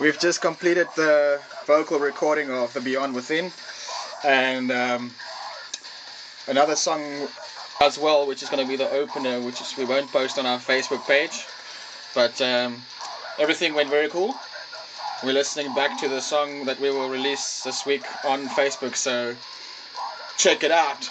We've just completed the vocal recording of The Beyond Within and um, another song as well, which is going to be the opener, which is we won't post on our Facebook page. But um, everything went very cool. We're listening back to the song that we will release this week on Facebook, so check it out.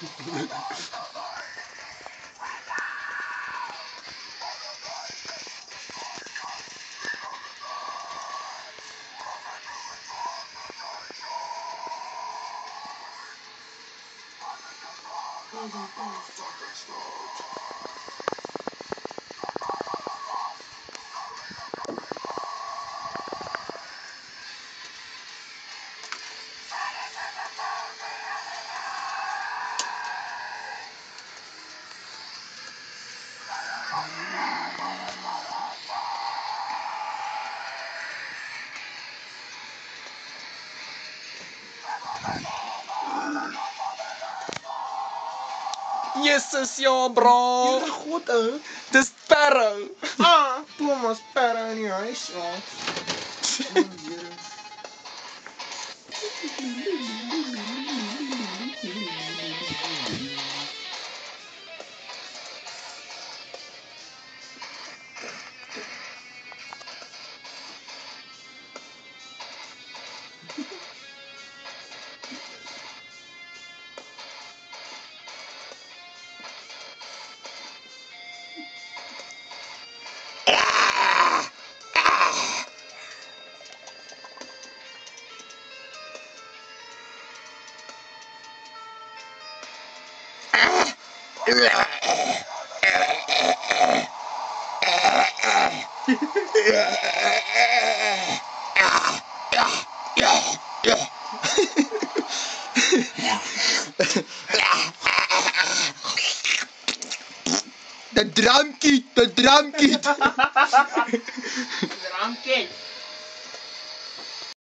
Mother Earth. Jesus, ja bro. God ou. Dis Sparrow. Ah, Thomas Perre in die huis. Ja. The De drumkit, de drumkit. de drumkit.